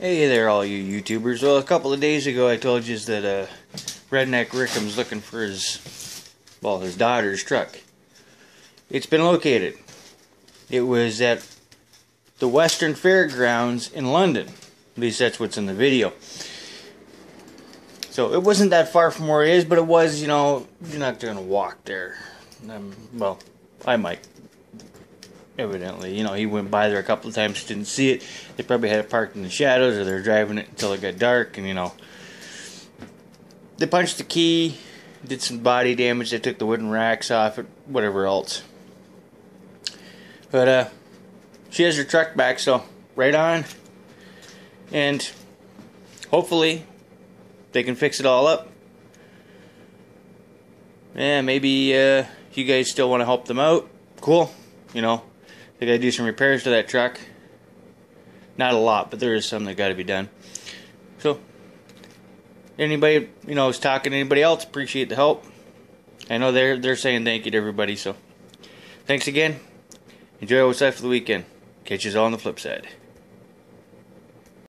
Hey there, all you YouTubers. Well, a couple of days ago, I told you that uh, Redneck Rickem's looking for his, well, his daughter's truck. It's been located. It was at the Western Fairgrounds in London. At least that's what's in the video. So it wasn't that far from where it is, but it was, you know, you're not going to walk there. Um, well, I might evidently. You know, he went by there a couple of times, didn't see it. They probably had it parked in the shadows, or they were driving it until it got dark, and you know, they punched the key, did some body damage. They took the wooden racks off it, whatever else. But uh, she has her truck back, so right on, and hopefully they can fix it all up. Yeah, maybe uh, you guys still want to help them out. Cool, you know they got to do some repairs to that truck. Not a lot, but there is some that got to be done. So, anybody you know is talking to anybody else, appreciate the help. I know they're they're saying thank you to everybody. So, thanks again. Enjoy what's left of the weekend. Catch you all on the flip side.